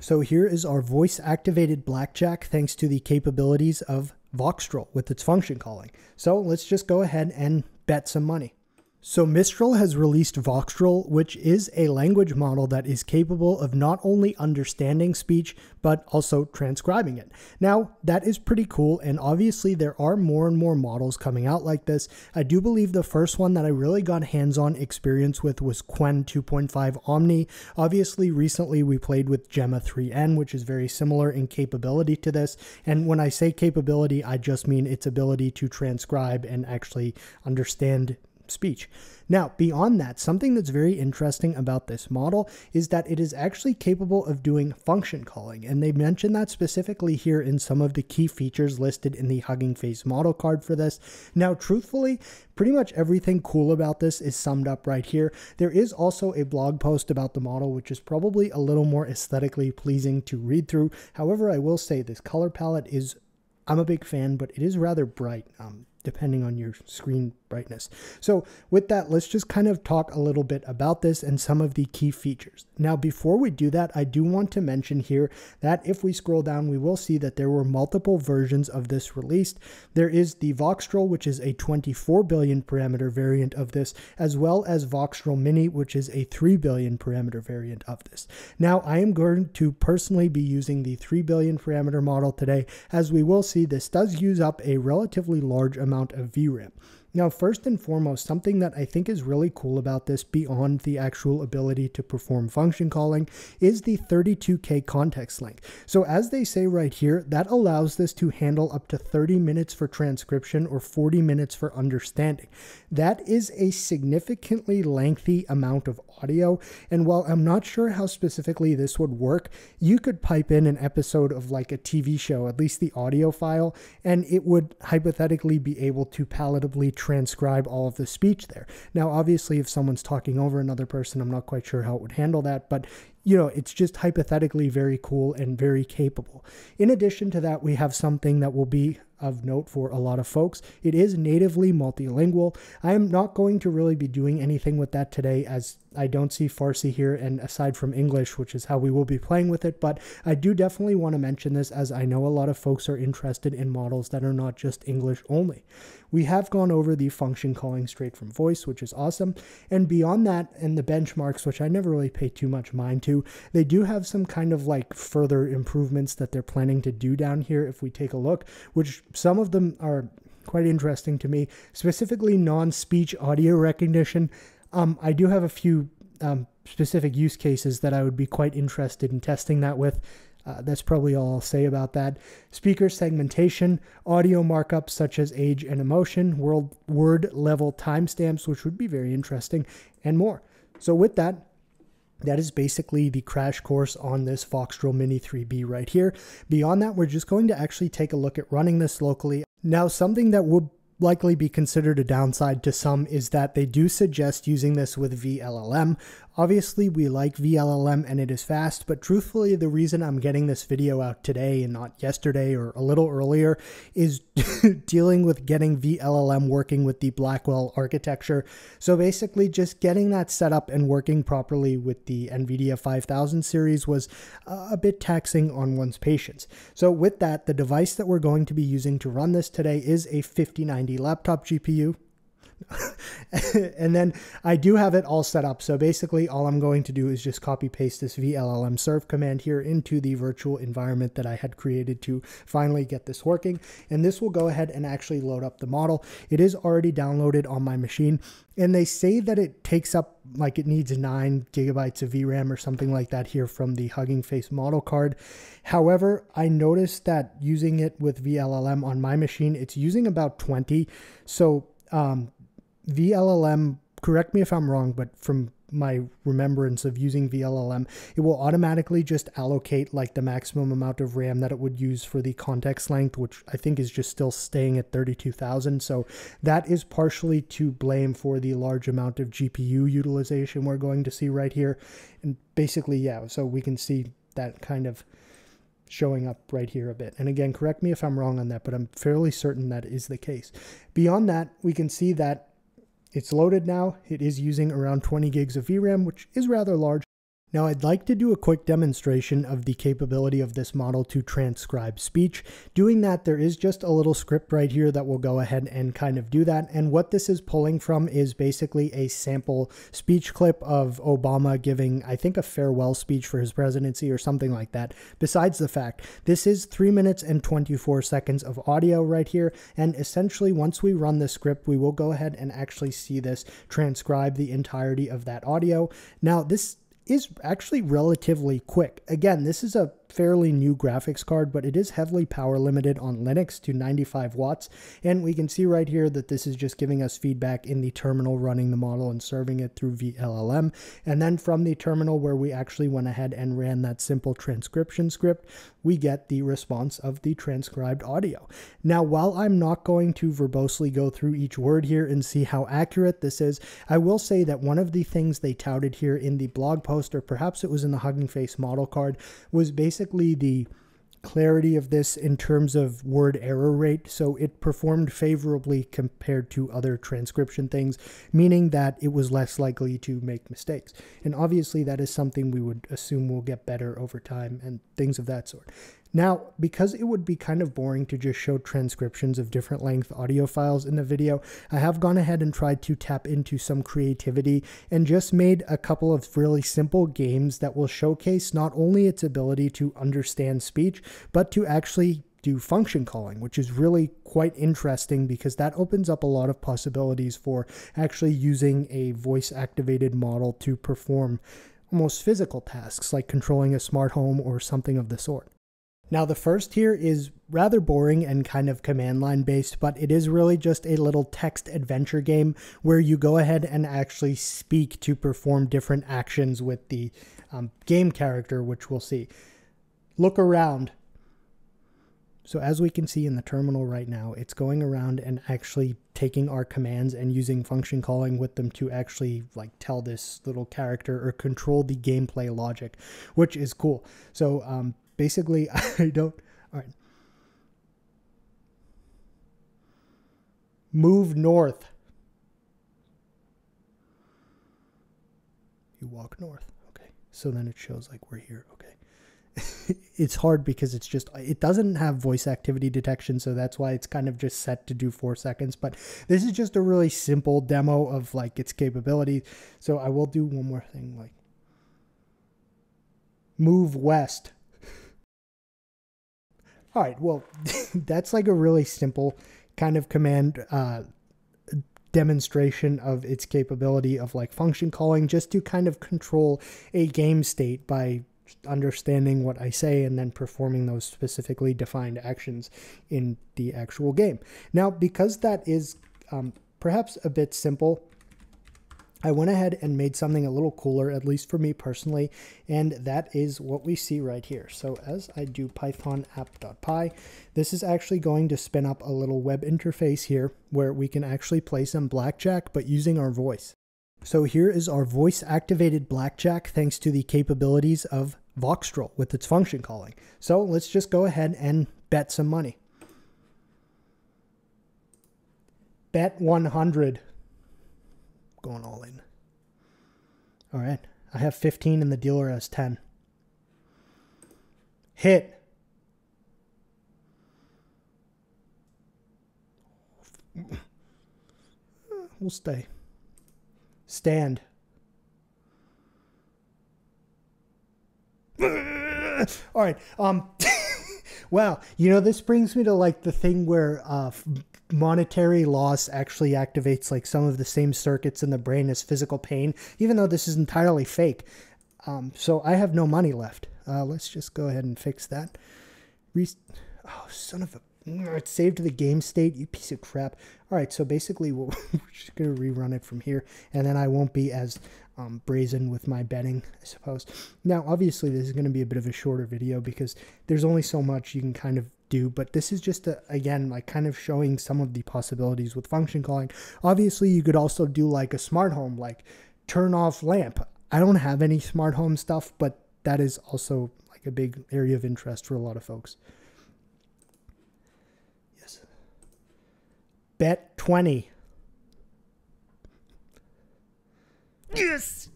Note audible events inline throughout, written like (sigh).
So here is our voice activated blackjack thanks to the capabilities of Voxtral with its function calling. So let's just go ahead and bet some money. So Mistral has released Voxtral, which is a language model that is capable of not only understanding speech, but also transcribing it. Now, that is pretty cool, and obviously there are more and more models coming out like this. I do believe the first one that I really got hands-on experience with was Qwen 2.5 Omni. Obviously, recently we played with Gemma 3N, which is very similar in capability to this, and when I say capability, I just mean its ability to transcribe and actually understand speech. Now, beyond that, something that's very interesting about this model is that it is actually capable of doing function calling, and they mention that specifically here in some of the key features listed in the Hugging Face model card for this. Now, truthfully, pretty much everything cool about this is summed up right here. There is also a blog post about the model, which is probably a little more aesthetically pleasing to read through. However, I will say this color palette is I'm a big fan, but it is rather bright. Um, depending on your screen brightness. So with that, let's just kind of talk a little bit about this and some of the key features. Now, before we do that, I do want to mention here that if we scroll down, we will see that there were multiple versions of this released. There is the Voxtral, which is a 24 billion parameter variant of this, as well as Voxtral Mini, which is a 3 billion parameter variant of this. Now, I am going to personally be using the 3 billion parameter model today. As we will see, this does use up a relatively large amount amount of VRAM. Now, first and foremost, something that I think is really cool about this beyond the actual ability to perform function calling is the 32K context length. So as they say right here, that allows this to handle up to 30 minutes for transcription or 40 minutes for understanding. That is a significantly lengthy amount of audio. And while I'm not sure how specifically this would work, you could pipe in an episode of like a TV show, at least the audio file, and it would hypothetically be able to palatably transcribe all of the speech there. Now, obviously, if someone's talking over another person, I'm not quite sure how it would handle that, but you know, it's just hypothetically very cool and very capable. In addition to that, we have something that will be of note for a lot of folks. It is natively multilingual. I am not going to really be doing anything with that today as I don't see Farsi here and aside from English, which is how we will be playing with it, but I do definitely want to mention this as I know a lot of folks are interested in models that are not just English only. We have gone over the function calling straight from voice, which is awesome. And beyond that, and the benchmarks, which I never really pay too much mind to, they do have some kind of like further improvements that they're planning to do down here if we take a look, which some of them are quite interesting to me, specifically non speech audio recognition. Um, I do have a few um, specific use cases that I would be quite interested in testing that with. Uh, that's probably all I'll say about that. Speaker segmentation, audio markups such as age and emotion, world, word level timestamps, which would be very interesting, and more. So, with that, that is basically the crash course on this Voxtral Mini 3B right here. Beyond that, we're just going to actually take a look at running this locally. Now, something that will likely be considered a downside to some is that they do suggest using this with VLLM. Obviously, we like VLLM and it is fast, but truthfully, the reason I'm getting this video out today and not yesterday or a little earlier is (laughs) dealing with getting VLLM working with the Blackwell architecture. So basically, just getting that set up and working properly with the NVIDIA 5000 series was a bit taxing on one's patience. So with that, the device that we're going to be using to run this today is a 5090 laptop GPU. (laughs) and then I do have it all set up. So basically all I'm going to do is just copy paste this VLLM serve command here into the virtual environment that I had created to finally get this working. And this will go ahead and actually load up the model. It is already downloaded on my machine and they say that it takes up like it needs nine gigabytes of VRAM or something like that here from the Hugging Face model card. However, I noticed that using it with VLLM on my machine, it's using about 20. So um, VLLM, correct me if I'm wrong, but from my remembrance of using VLLM, it will automatically just allocate like the maximum amount of RAM that it would use for the context length, which I think is just still staying at 32,000. So that is partially to blame for the large amount of GPU utilization we're going to see right here. And basically, yeah, so we can see that kind of showing up right here a bit. And again, correct me if I'm wrong on that, but I'm fairly certain that is the case. Beyond that, we can see that it's loaded now. It is using around 20 gigs of VRAM, which is rather large. Now I'd like to do a quick demonstration of the capability of this model to transcribe speech. Doing that, there is just a little script right here that will go ahead and kind of do that. And what this is pulling from is basically a sample speech clip of Obama giving, I think, a farewell speech for his presidency or something like that. Besides the fact, this is 3 minutes and 24 seconds of audio right here. And essentially, once we run the script, we will go ahead and actually see this transcribe the entirety of that audio. Now, this is actually relatively quick. Again, this is a fairly new graphics card, but it is heavily power limited on Linux to 95 watts. And we can see right here that this is just giving us feedback in the terminal running the model and serving it through VLLM. And then from the terminal where we actually went ahead and ran that simple transcription script, we get the response of the transcribed audio. Now, while I'm not going to verbosely go through each word here and see how accurate this is, I will say that one of the things they touted here in the blog post, or perhaps it was in the Hugging Face model card, was basically basically the clarity of this in terms of word error rate. So it performed favorably compared to other transcription things, meaning that it was less likely to make mistakes. And obviously, that is something we would assume will get better over time and things of that sort. Now, because it would be kind of boring to just show transcriptions of different length audio files in the video, I have gone ahead and tried to tap into some creativity and just made a couple of really simple games that will showcase not only its ability to understand speech, but to actually do function calling, which is really quite interesting because that opens up a lot of possibilities for actually using a voice activated model to perform almost physical tasks like controlling a smart home or something of the sort. Now, the first here is rather boring and kind of command line based, but it is really just a little text adventure game where you go ahead and actually speak to perform different actions with the um, game character, which we'll see. Look around. So as we can see in the terminal right now, it's going around and actually taking our commands and using function calling with them to actually like tell this little character or control the gameplay logic, which is cool. So um, basically, (laughs) I don't. All right. Move north. You walk north. Okay. So then it shows like we're here. Okay. (laughs) it's hard because it's just it doesn't have voice activity detection so that's why it's kind of just set to do four seconds but this is just a really simple demo of like its capability so i will do one more thing like move west all right, well, (laughs) that's like a really simple kind of command uh, demonstration of its capability of like function calling just to kind of control a game state by understanding what I say and then performing those specifically defined actions in the actual game. Now, because that is um, perhaps a bit simple, I went ahead and made something a little cooler, at least for me personally, and that is what we see right here. So as I do python app.py, this is actually going to spin up a little web interface here where we can actually play some blackjack, but using our voice. So here is our voice activated blackjack thanks to the capabilities of Voxtral with its function calling. So let's just go ahead and bet some money. Bet 100 going all in. All right. I have 15 and the dealer has 10. Hit. (sighs) We'll stay. Stand. (sighs) All right. Um (laughs) wow, you know this brings me to like the thing where uh monetary loss actually activates like some of the same circuits in the brain as physical pain, even though this is entirely fake. Um, so I have no money left. Uh, let's just go ahead and fix that. Re oh, son of a. It's saved the game state, you piece of crap. All right, so basically (laughs) we're just going to rerun it from here, and then I won't be as um, brazen with my betting, I suppose. Now, obviously, this is going to be a bit of a shorter video because there's only so much you can kind of do, but this is just a, again like kind of showing some of the possibilities with function calling. Obviously, you could also do like a smart home, like turn off lamp. I don't have any smart home stuff, but that is also like a big area of interest for a lot of folks. Yes. Bet 20. Yes.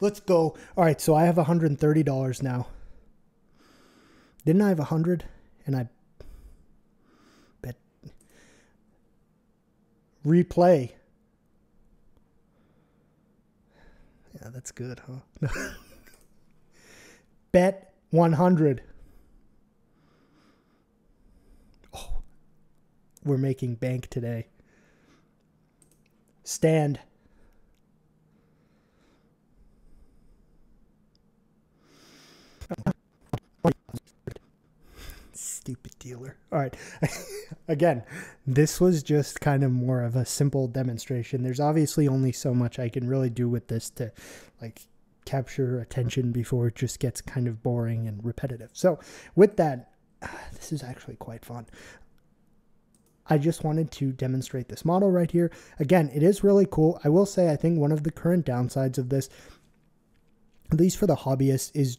Let's go. All right, so I have $130 now. Didn't I have 100 and I replay. Yeah, that's good, huh? (laughs) bet 100. Oh. We're making bank today. Stand. Stupid dealer. All right. (laughs) Again, this was just kind of more of a simple demonstration. There's obviously only so much I can really do with this to like capture attention before it just gets kind of boring and repetitive. So, with that, (sighs) this is actually quite fun. I just wanted to demonstrate this model right here. Again, it is really cool. I will say I think one of the current downsides of this, at least for the hobbyist, is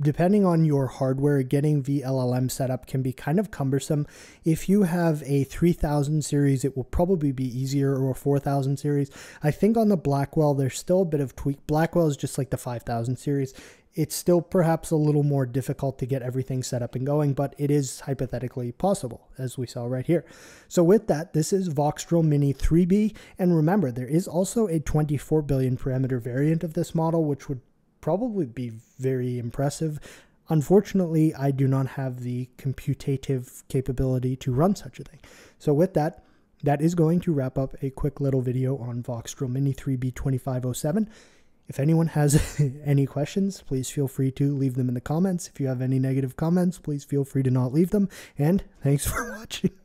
depending on your hardware, getting VLLM set up can be kind of cumbersome. If you have a 3000 series, it will probably be easier, or a 4000 series. I think on the Blackwell, there's still a bit of tweak. Blackwell is just like the 5000 series. It's still perhaps a little more difficult to get everything set up and going, but it is hypothetically possible, as we saw right here. So with that, this is Voxtral Mini 3B, and remember, there is also a 24 billion parameter variant of this model, which would probably be very impressive. Unfortunately, I do not have the computative capability to run such a thing. So with that, that is going to wrap up a quick little video on Voxtral Mini 3B2507. If anyone has (laughs) any questions, please feel free to leave them in the comments. If you have any negative comments, please feel free to not leave them. And thanks for (laughs) watching.